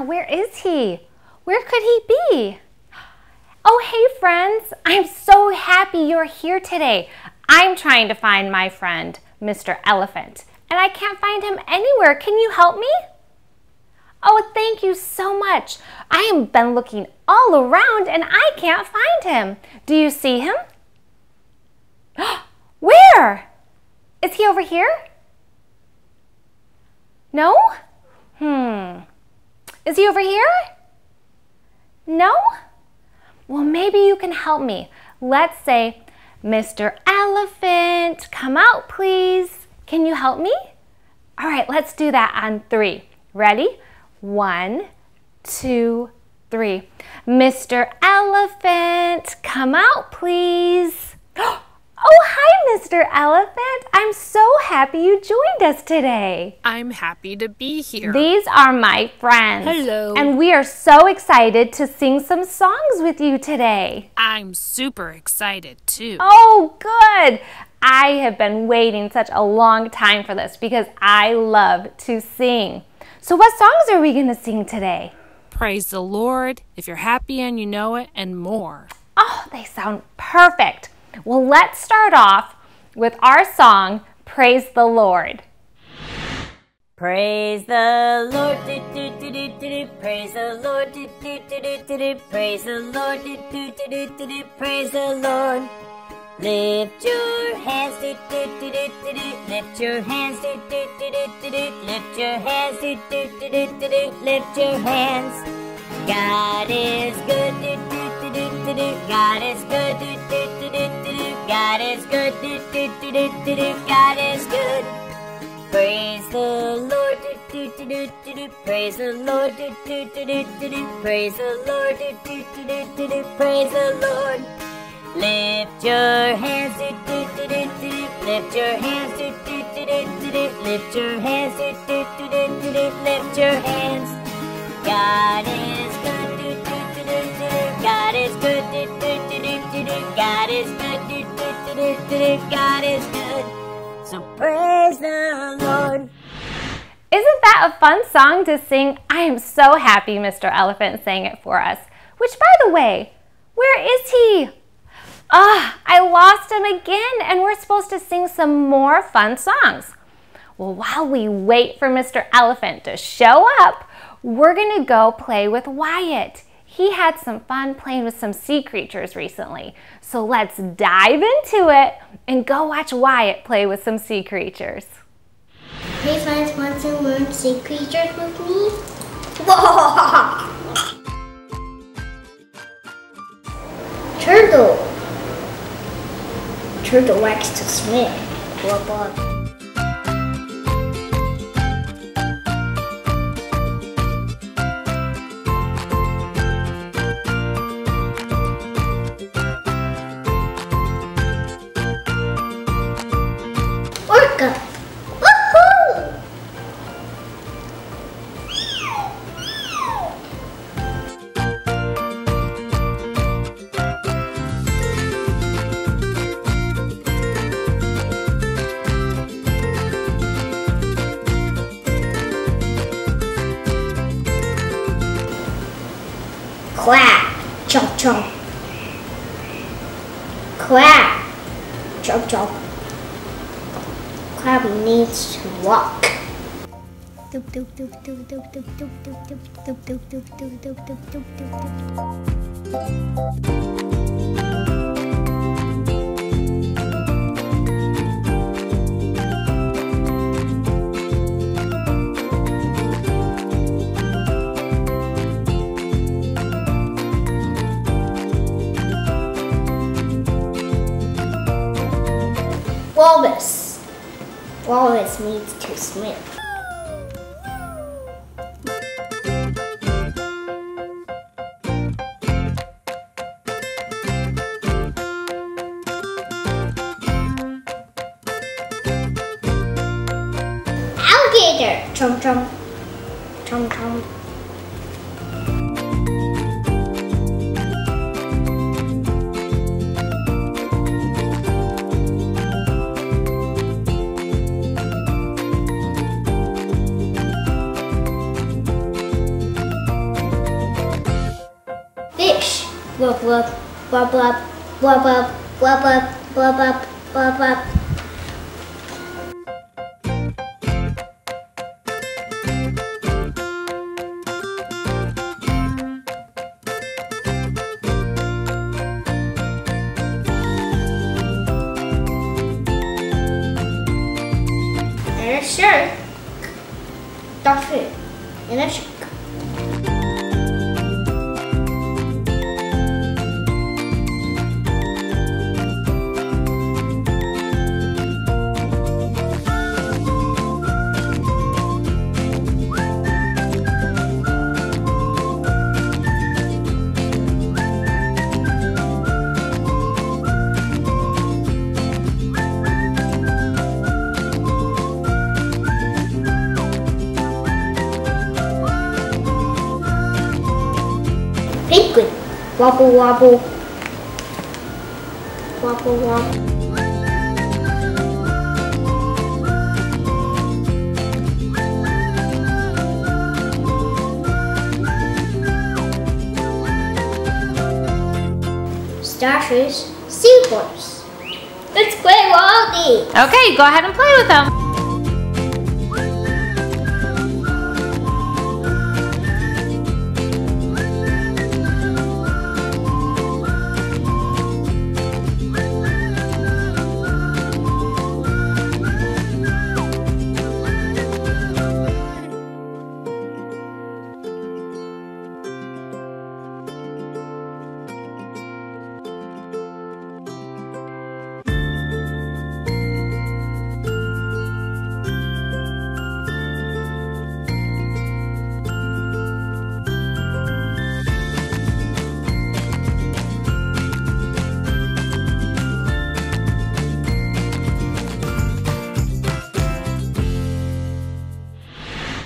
Now, where is he? Where could he be? Oh, hey, friends. I'm so happy you're here today. I'm trying to find my friend, Mr. Elephant, and I can't find him anywhere. Can you help me? Oh, thank you so much. I have been looking all around and I can't find him. Do you see him? Where? Is he over here? No? Hmm. Is he over here? No? Well, maybe you can help me. Let's say, Mr. Elephant, come out, please. Can you help me? All right, let's do that on three. Ready? One, two, three. Mr. Elephant, come out, please. Oh, Oh, hi, Mr. Elephant. I'm so happy you joined us today. I'm happy to be here. These are my friends. Hello. And we are so excited to sing some songs with you today. I'm super excited too. Oh, good. I have been waiting such a long time for this because I love to sing. So, what songs are we going to sing today? Praise the Lord, if you're happy and you know it, and more. Oh, they sound perfect. Well, let's start off with our song, Praise the Lord. Praise the Lord, do, do, do, do, do, do. praise the Lord, do, do, do, do, do, do. praise the Lord, do, do, do, do, do, do. praise the Lord. Lift your hands, do, do, do, do, do, do. lift your hands, do, do, do, do, do, do. lift your hands, do, do, do, do, do, do. lift your hands. God is good, do, do, God is good, do, do, do. God is good. God is good. Praise the Lord, praise the Lord, praise the Lord, praise the Lord. Lift your hands, lift your hands, lift your hands, lift your hands. God is good, God is good, do, do, do, do, do, do. God is good, do, do, do, do, do, do. God is good. So praise the Lord. Isn't that a fun song to sing? I am so happy Mr. Elephant sang it for us. Which, by the way, where is he? Ah, I lost him again, and we're supposed to sing some more fun songs. Well, while we wait for Mr. Elephant to show up, we're to go play with Wyatt. He had some fun playing with some sea creatures recently. So let's dive into it and go watch Wyatt play with some sea creatures. Hey friends, want to learn sea creatures with me? Whoa! Turtle. Turtle likes to swim. Blah, blah. Quack. Chomp chomp. Clap, Chomp chomp. Crab needs to walk. Walrus. Walrus needs to swim. Blub blub blub blub blub blub blub blub blub Wobble wobble. Wobble wobble. Starfish. Seahorse. Let's play Wally. Okay, go ahead and play with them.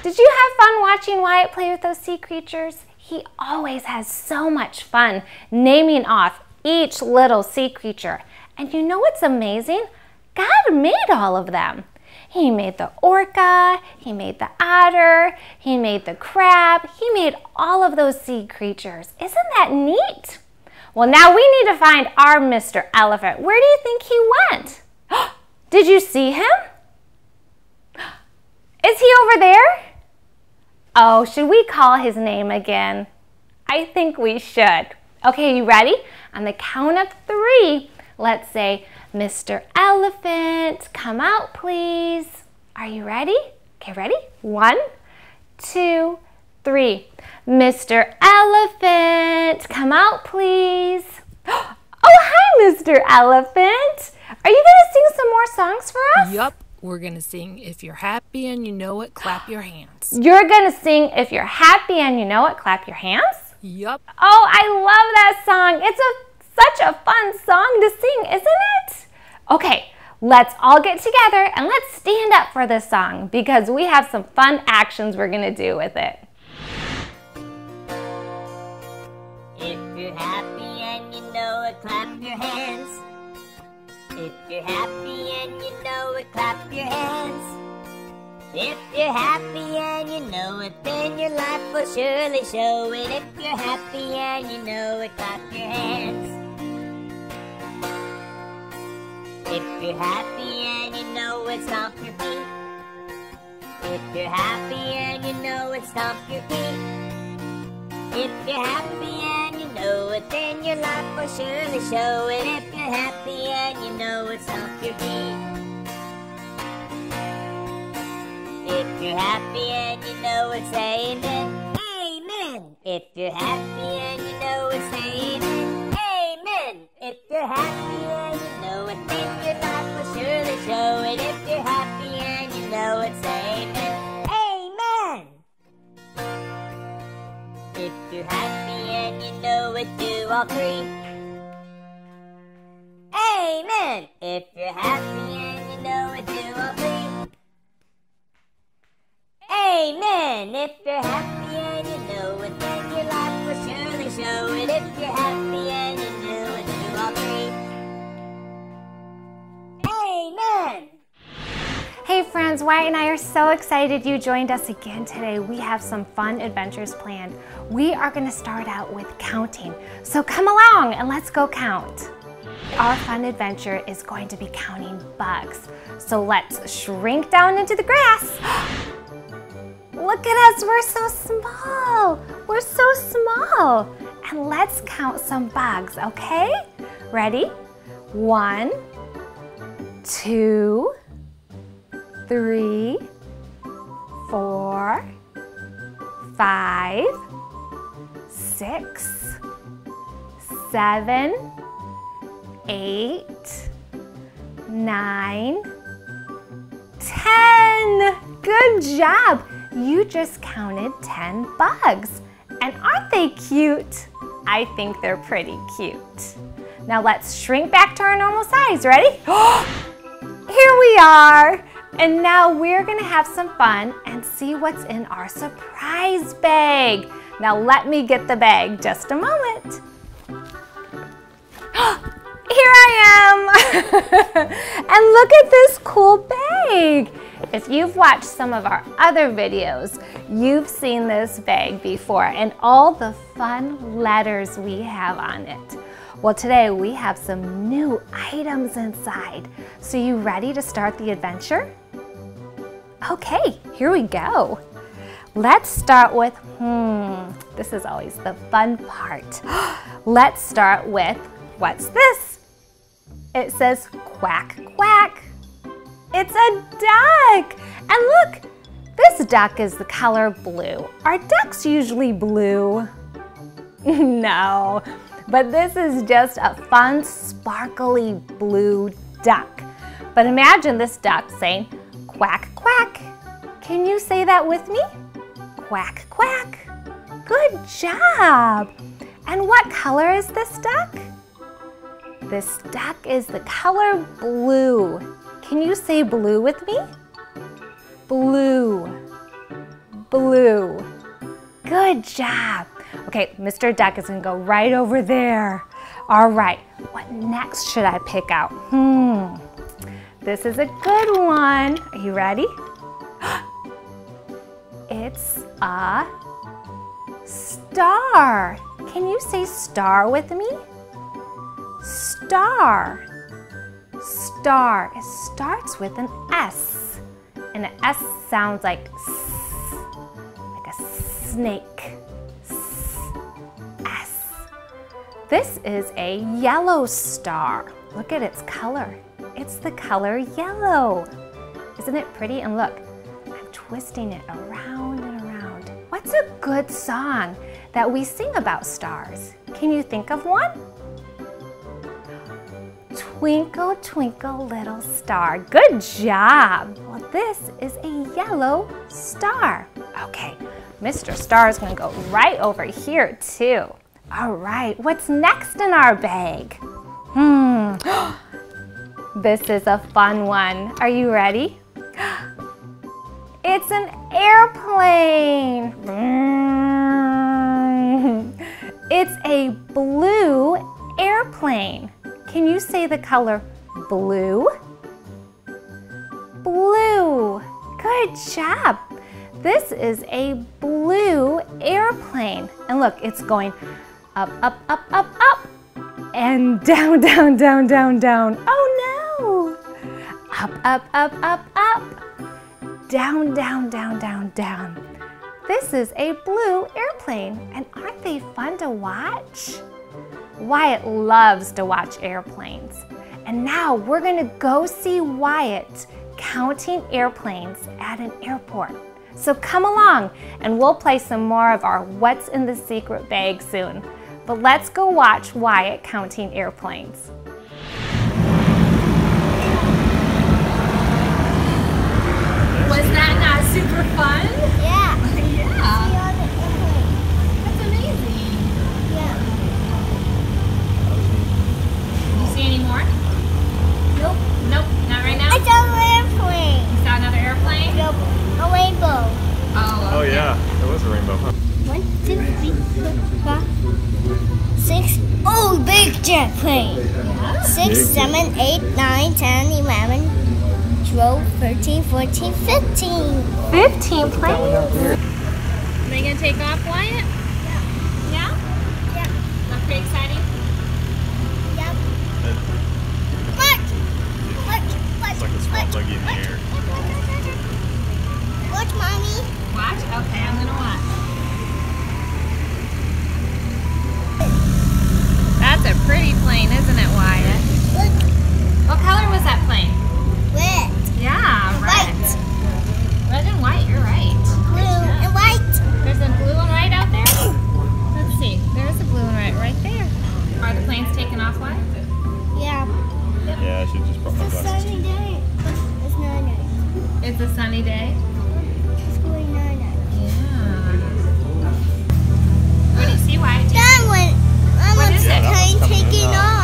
Did you have fun watching Wyatt play with those sea creatures? He always has so much fun naming off each little sea creature. And you know what's amazing? God made all of them. He made the orca, he made the otter, he made the crab, he made all of those sea creatures. Isn't that neat? Well, now we need to find our Mr. Elephant. Where do you think he went? Did you see him? Is he over there? Oh, should we call his name again? I think we should. Okay, you ready? On the count of three, let's say, Mr. Elephant, come out, please. Are you ready? Okay, ready? One, two, three. Mr. Elephant, come out, please. Oh, hi, Mr. Elephant. Are you to sing some more songs for us? Yup, we're gonna sing If You're Happy and You Know It, Clap Your Hands. You're going to sing If You're Happy and You Know It, Clap Your Hands. Yup. Oh, I love that song. It's a such a fun song to sing, isn't it? Okay, let's all get together and let's stand up for this song because we have some fun actions we're going to do with it. If you're happy and you know it, clap your hands. If you're happy and you know clap your hands. If you're happy and you know it, then your life will surely show it. If you're happy and you know it, clap your hands. If you're happy and you know it, stomp your feet. If you're happy and you know it, stomp your feet. If you're happy and you know it, then your life will surely show it. If you're happy and you know it, stomp your feet. If you're happy and you know it, say amen. Amen. If you're happy and you know it, say amen. Amen. If you're happy and you know it, then your life will surely show it. If you're happy and you know it, say amen. Amen. If you're happy and you know it, do all three. Amen. If you're happy Wyatt and I are so excited you joined us again today. We have some fun adventures planned. We are going to start out with counting. So come along and let's go count. Our fun adventure is going to be counting bugs. So let's shrink down into the grass. Look at us, we're so small. We're so small. And let's count some bugs, okay? Ready? One, two, three, four, five, six, seven, eight, nine, ten. Good job. You just counted 10 bugs. And aren't they cute? I think they're pretty cute. Now let's shrink back to our normal size. Ready? Here we are. And now we're gonna have some fun and see what's in our surprise bag. Now let me get the bag just a moment. Here I am! and look at this cool bag. If you've watched some of our other videos, you've seen this bag before and all the fun letters we have on it. Well, today we have some new items inside. So you ready to start the adventure? Okay, here we go. Let's start with, hmm, this is always the fun part. Let's start with, what's this? It says quack, quack. It's a duck. And look, this duck is the color blue. Are ducks usually blue? no, but this is just a fun, sparkly blue duck. But imagine this duck saying, quack, quack. Can you say that with me? Quack, quack. Good job. And what color is this duck? This duck is the color blue. Can you say blue with me? Blue, blue. Good job. Okay, Mr. Duck is gonna go right over there. All right, what next should I pick out? Hmm, this is a good one. Are you ready? It's a star. Can you say star with me? Star. Star. It starts with an S. And an S sounds like s, like a snake. S. This is a yellow star. Look at its color. It's the color yellow. Isn't it pretty? And look, I'm twisting it around and around. What's a good song that we sing about stars? Can you think of one? Twinkle, twinkle, little star. Good job. Well, this is a yellow star. Okay, Mr. Star is gonna go right over here too. All right, what's next in our bag? Hmm, this is a fun one. Are you ready? It's an airplane. It's a blue airplane. Can you say the color blue? Blue. Good job. This is a blue airplane. And look, it's going up, up, up, up, up, and down, down, down, down, down. Oh no! Up, up, up, up, up, down, down, down, down, down. This is a blue airplane, and aren't they fun to watch? Wyatt loves to watch airplanes. And now we're gonna go see Wyatt counting airplanes at an airport. So come along and we'll play some more of our What's in the Secret bag soon. But let's go watch Wyatt counting airplanes. 14, 15. 15 planes. Are they gonna take off, Wyatt? Yeah? Yeah. That's pretty exciting. Yep. Look! Look! Look! It's like a small buggy in the air. Watch, mommy. Watch? Okay, I'm gonna watch. That's a pretty plane, isn't it, Wyatt? Look, What color was that plane? red, Yeah, red. white, Red and white, you're right. blue, and white. There's a blue and white out there? Let's see. There's a blue and white right there. Are the planes taking off, Wyatt? Yeah. Yeah, I should just brought my It's a glasses. sunny day. It's not nice. It's a sunny day. It's going not nice. Yeah. What do you see, Wyatt? That one, I'm What the it? plane taking off.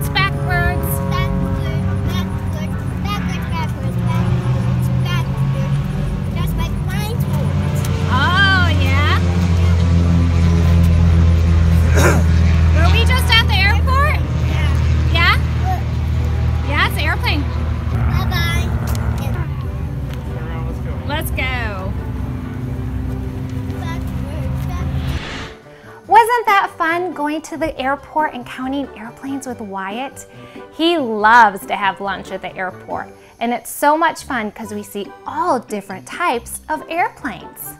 to the airport and counting airplanes with Wyatt? He loves to have lunch at the airport, and it's so much fun because we see all different types of airplanes.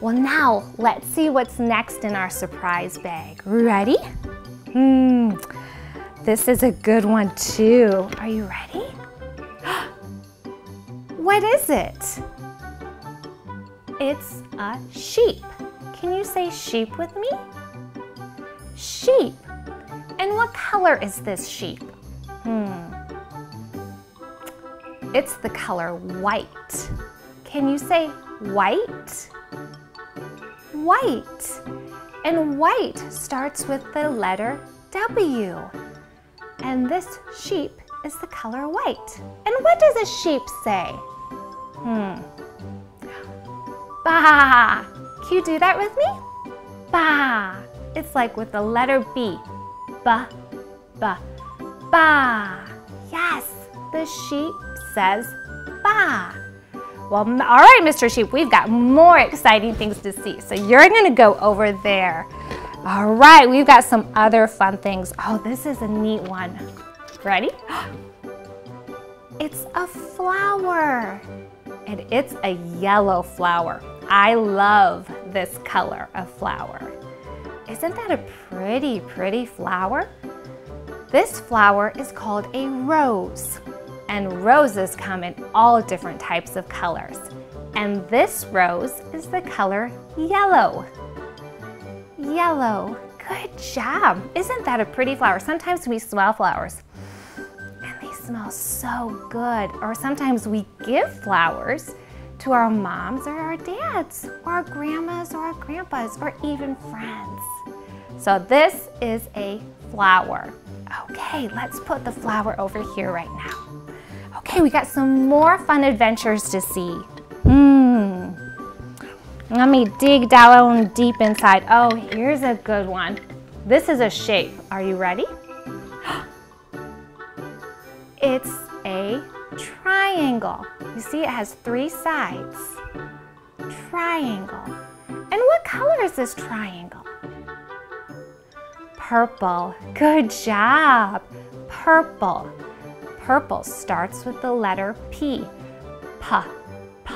Well, now let's see what's next in our surprise bag. Ready? Hmm, this is a good one too. Are you ready? What is it? It's a sheep. Can you say sheep with me? Sheep. And what color is this sheep? Hmm. It's the color white. Can you say white? White. And white starts with the letter W. And this sheep is the color white. And what does a sheep say? Hmm. Ba. Can you do that with me? Ba. It's like with the letter B. Ba, ba, ba. Yes, the sheep says ba. Well, all right, Mr. Sheep, we've got more exciting things to see. So you're gonna go over there. All right, we've got some other fun things. Oh, this is a neat one. Ready? It's a flower. And it's a yellow flower. I love this color of flower. Isn't that a pretty, pretty flower? This flower is called a rose. And roses come in all different types of colors. And this rose is the color yellow. Yellow. Good job. Isn't that a pretty flower? Sometimes we smell flowers and they smell so good. Or sometimes we give flowers to our moms or our dads or our grandmas or our grandpas or even friends. So this is a flower. Okay, let's put the flower over here right now. Okay, we got some more fun adventures to see. Hmm. Let me dig down deep inside. Oh, here's a good one. This is a shape. Are you ready? It's a triangle. You see it has three sides. Triangle. And what color is this triangle? Purple. Good job. Purple. Purple starts with the letter P. P, P.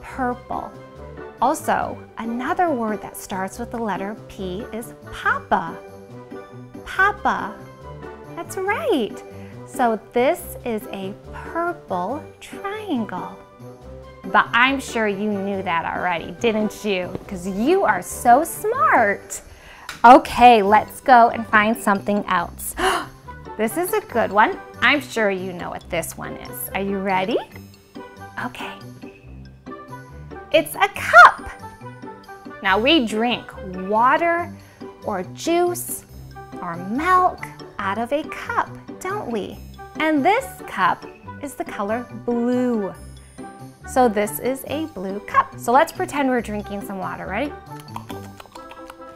purple. Also, another word that starts with the letter P is papa. Papa. That's right. So this is a purple triangle. But I'm sure you knew that already, didn't you? Because you are so smart. Okay, let's go and find something else. this is a good one. I'm sure you know what this one is. Are you ready? Okay. It's a cup. Now we drink water or juice or milk out of a cup, don't? And this cup is the color blue. So this is a blue cup. So let's pretend we're drinking some water, ready?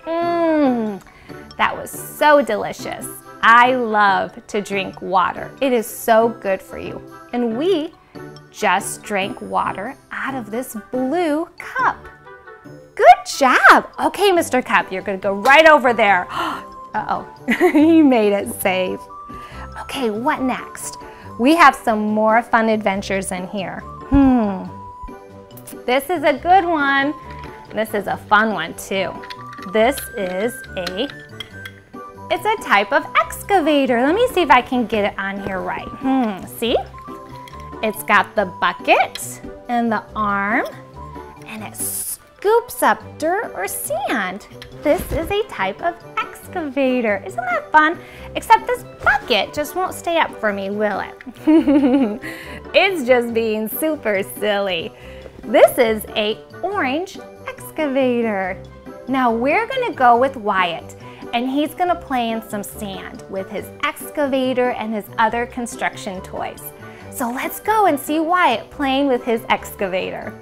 Mmm, that was so delicious. I love to drink water. It is so good for you. And we just drank water out of this blue cup. Good job. Okay, Mr. Cup, you're gonna go right over there. Uh-oh, he made it safe. Okay, what next? We have some more fun adventures in here. Hmm, this is a good one. This is a fun one too. This is a, it's a type of excavator. Let me see if I can get it on here right. Hmm, see? It's got the bucket and the arm and it scoops up dirt or sand. This is a type of excavator. Isn't that fun? Except this bucket just won't stay up for me, will it? it's just being super silly. This is a orange excavator. Now we're gonna go with Wyatt and he's gonna play in some sand with his excavator and his other construction toys. So let's go and see Wyatt playing with his excavator.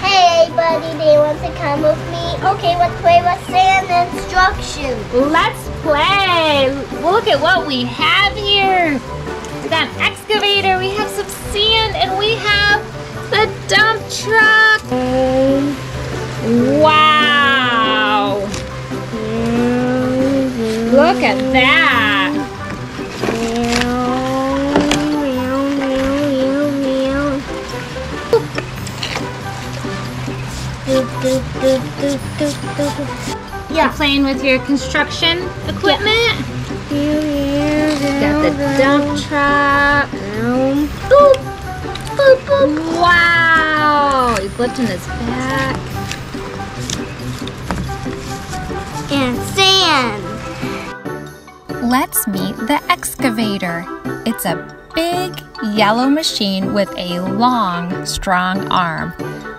Hey, buddy, do you want to come with me? Okay, let's play with sand instructions. Let's play. Look at what we have here. We got an excavator, we have some sand, and we have the dump truck. Wow. Look at that. You're playing with your construction equipment. Got the dump truck. Boop. Boop, boop. Wow. He's lifting his back. And sand. Let's meet the excavator. It's a big yellow machine with a long, strong arm.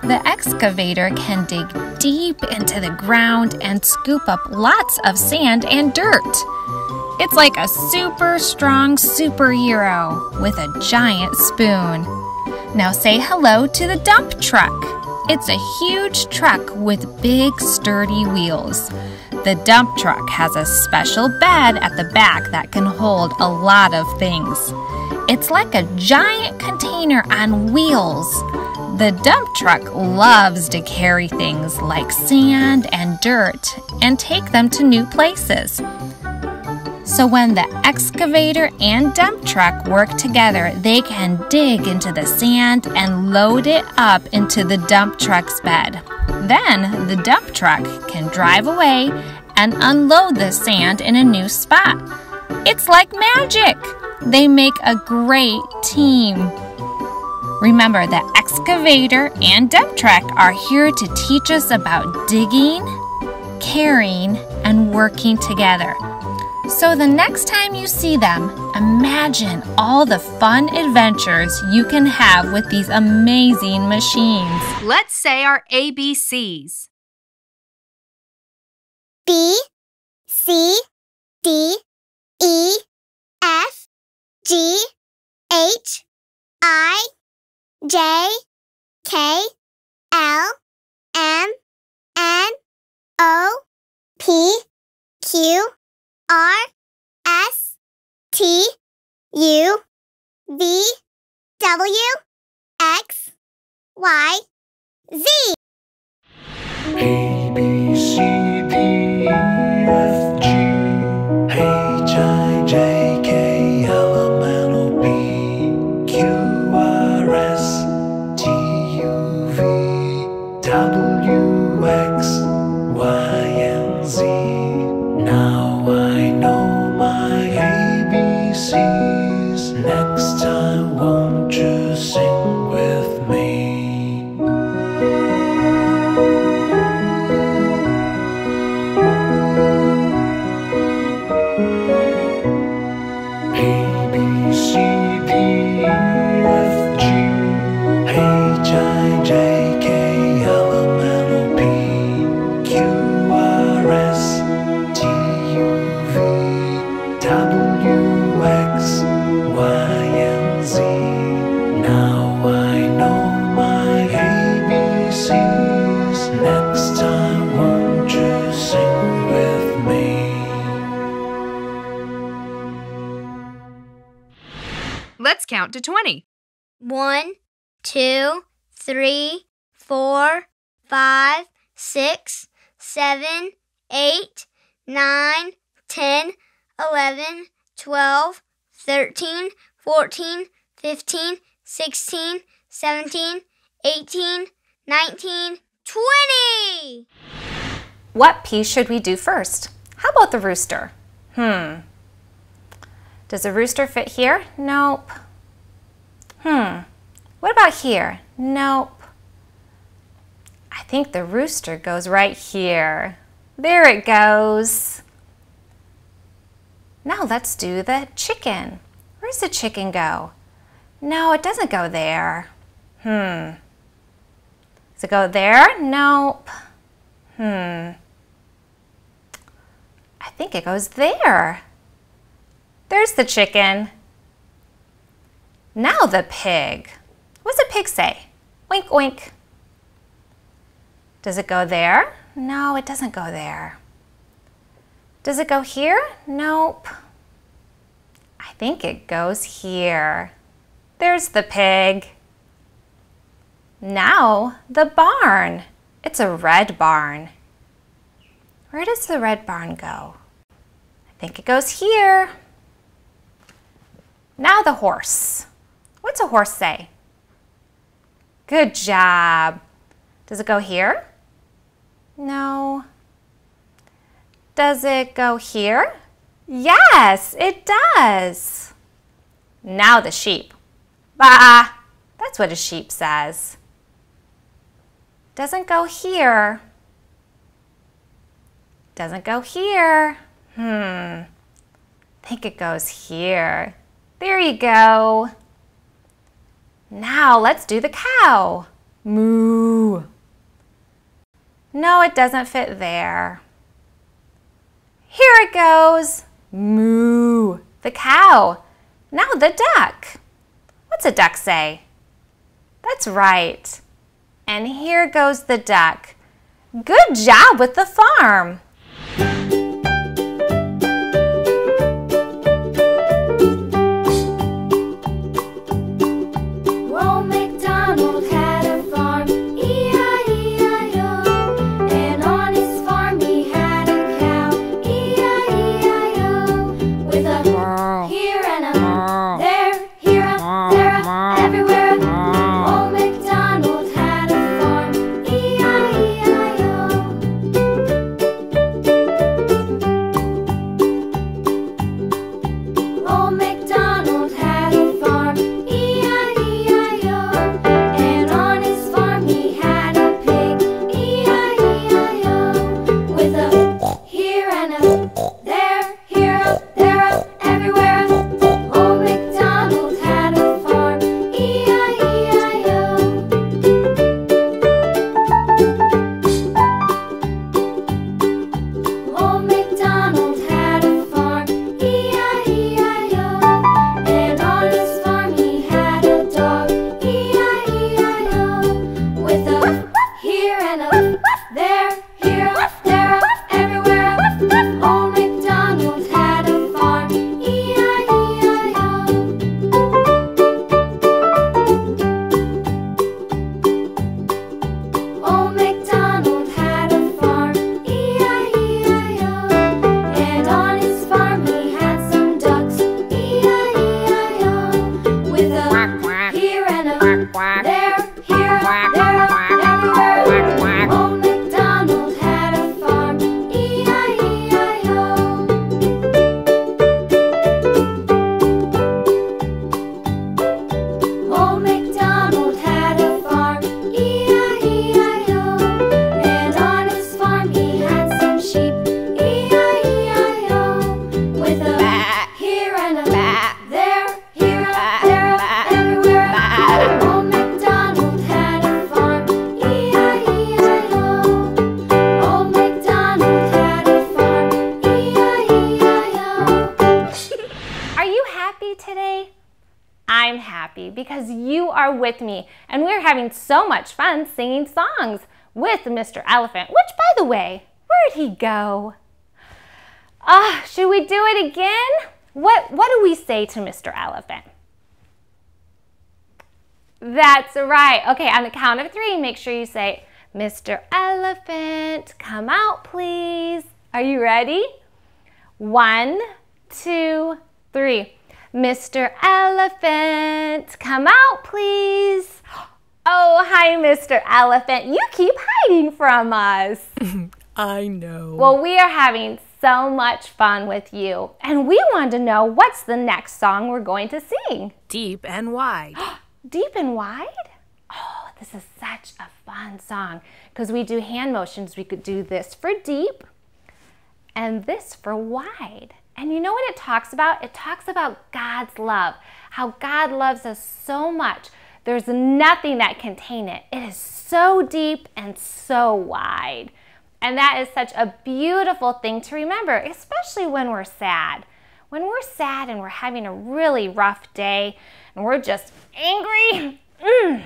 The excavator can dig deep into the ground and scoop up lots of sand and dirt. It's like a super strong superhero with a giant spoon. Now say hello to the dump truck. It's a huge truck with big sturdy wheels. The dump truck has a special bed at the back that can hold a lot of things. It's like a giant container on wheels. The dump truck loves to carry things like sand and dirt and take them to new places. So when the excavator and dump truck work together, they can dig into the sand and load it up into the dump truck's bed. Then the dump truck can drive away and unload the sand in a new spot. It's like magic. They make a great team. Remember, the excavator and dump truck are here to teach us about digging, caring, and working together. So the next time you see them, imagine all the fun adventures you can have with these amazing machines. Let's say our ABCs. B, C, D, E, F, G, H, I, J, K, L, M, N, O, P, Q, R, S, T, U, V, W, X, Y, Z. A B C D E F 16, 17, 18, 19, 20! What piece should we do first? How about the rooster? Hmm. Does the rooster fit here? Nope. Hmm. What about here? Nope. I think the rooster goes right here. There it goes. Now let's do the chicken. Where's the chicken go? No, it doesn't go there. Hmm. Does it go there? Nope. Hmm. I think it goes there. There's the chicken. Now the pig. What's a pig say? Oink, oink. Does it go there? No, it doesn't go there. Does it go here? Nope. I think it goes here. There's the pig. Now the barn. It's a red barn. Where does the red barn go? I think it goes here. Now the horse. What's a horse say? Good job. Does it go here? No. Does it go here? Yes, it does. Now the sheep. Bah! That's what a sheep says. Doesn't go here. Doesn't go here. Hmm. think it goes here. There you go. Now let's do the cow. Moo. No, it doesn't fit there. Here it goes. Moo. The cow. Now the duck. What's a duck say? That's right. And here goes the duck. Good job with the farm. So much fun singing songs with Mr. Elephant, which, by the way, where'd he go? Ah, should we do it again? What, what do we say to Mr. Elephant? That's right. Okay, on the count of three, make sure you say, Mr. Elephant, come out, please. Are you ready? One, two, three. Mr. Elephant, come out, please. Oh, hi, Mr. Elephant. You keep hiding from us. I know. Well, we are having so much fun with you, and we want to know what's the next song we're going to sing. Deep and wide. Deep and wide? Oh, this is such a fun song because we do hand motions. We could do this for deep and this for wide. And you know what it talks about? It talks about God's love, how God loves us so much. There's nothing that can contain it. It is so deep and so wide. And that is such a beautiful thing to remember, especially when we're sad. When we're sad and we're having a really rough day and we're just angry, mm,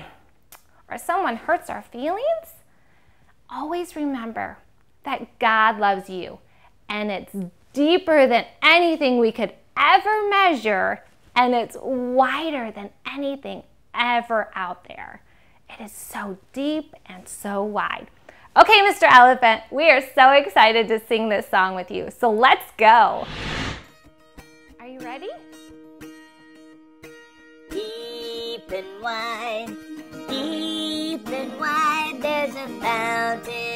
or someone hurts our feelings, always remember that God loves you and it's deeper than anything we could ever measure and it's wider than anything ever out there. It is so deep and so wide. Okay, Mr. Elephant, we are so excited to sing this song with you. So let's go. Are you ready? Deep and wide, deep and wide, there's a fountain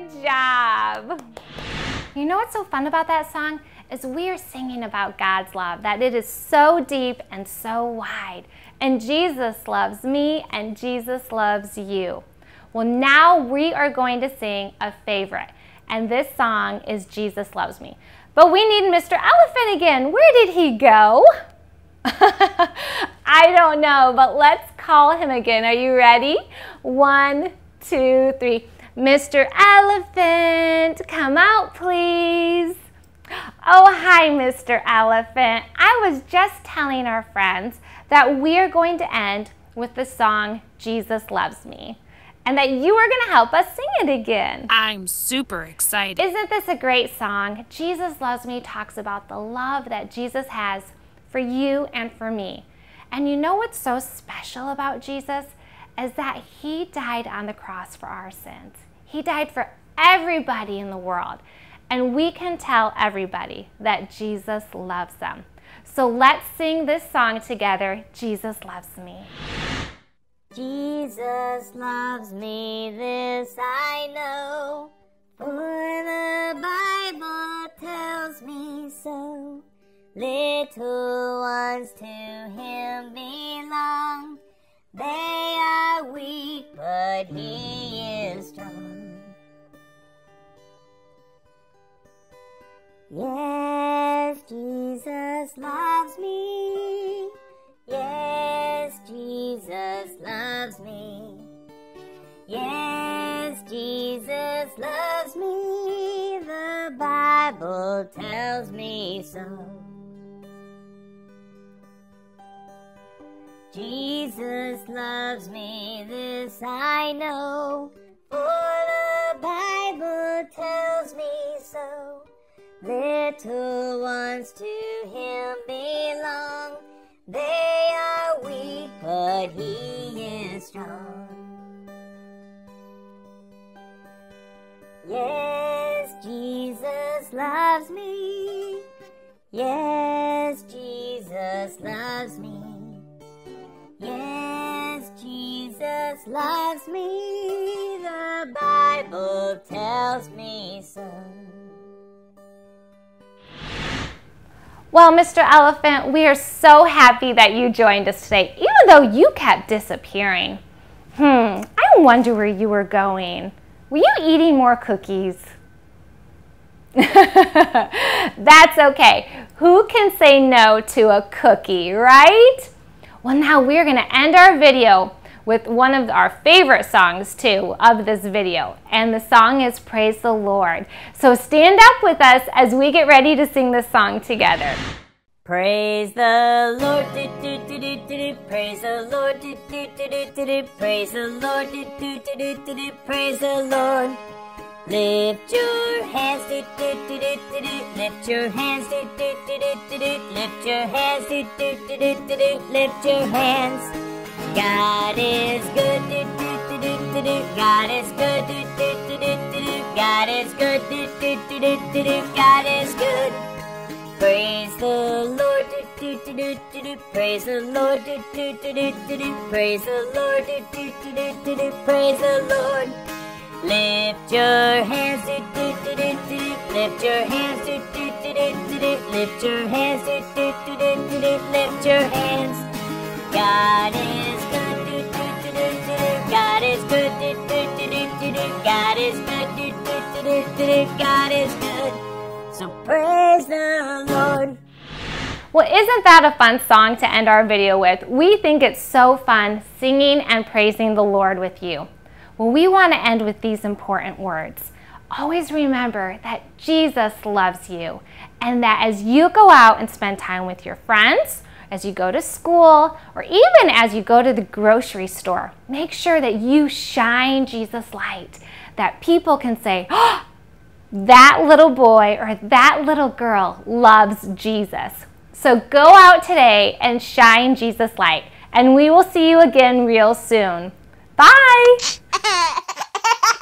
Good job. You know what's so fun about that song? Is we are singing about God's love, that it is so deep and so wide. And Jesus loves me and Jesus loves you. Well, now we are going to sing a favorite. And this song is Jesus Loves Me. But we need Mr. Elephant again. Where did he go? I don't know, but let's call him again. Are you ready? One, two, three. Mr. Elephant, come out, please. Oh, hi, Mr. Elephant. I was just telling our friends that we are going to end with the song Jesus Loves Me and that you are going to help us sing it again. I'm super excited. Isn't this a great song? Jesus Loves Me talks about the love that Jesus has for you and for me. And you know what's so special about Jesus? Is that he died on the cross for our sins. He died for everybody in the world. And we can tell everybody that Jesus loves them. So let's sing this song together Jesus Loves Me. Jesus loves me, this I know, for the Bible tells me so. Little ones to him belong, but he is strong. Yes, Jesus loves me. Yes, Jesus loves me. Yes, Jesus loves me. The Bible tells me so. Jesus loves me, this I know, for the Bible tells me so. Little ones to him belong, they are weak, but he is strong. Yes, Jesus loves me. Yes, Jesus loves me. Loves me. The Bible tells me so. Well, Mr. Elephant, we are so happy that you joined us today, even though you kept disappearing. Hmm, I wonder where you were going. Were you eating more cookies? That's okay. Who can say no to a cookie, right? Well, now we're going to end our video with one of our favorite songs, too, of this video. And the song is Praise the Lord. So stand up with us as we get ready to sing this song together. Praise the Lord, do, do, do, do, do, do. praise the Lord, do, do, do, do, do, do. praise the Lord, do, do, do, do, do, do. praise the Lord. Lift your hands, do, do, do, do, do, do. lift your hands, do, do, do, do, do, do. lift your hands, do, do, do, do, do, do. lift your hands. God is good, do, do, do, do, do, do. God is good, do, do, do, do, do, do. God is good, do, do, do, do, do, do. God is good. Praise the Lord, do, do, do, do, do, do. praise the Lord, do, do, do, do, do, do. praise the Lord, do, do, do, do, do, do. praise the Lord. Lift your hands, do, do, do, do, do, lift your hands, do, do, do, do, do, lift your hands, do, do, do, do, do. lift your hands. God is good, do, do, do, do, do, do. God is good, do, do, do, do, do, do. God is good, do, do, do, do, do, do. God is good. So praise the Lord. Well, isn't that a fun song to end our video with? We think it's so fun singing and praising the Lord with you. Well, we want to end with these important words. Always remember that Jesus loves you and that as you go out and spend time with your friends, as you go to school, or even as you go to the grocery store, make sure that you shine Jesus' light, that people can say, oh, that little boy or that little girl loves Jesus. So go out today and shine Jesus' light, and we will see you again real soon. Bye!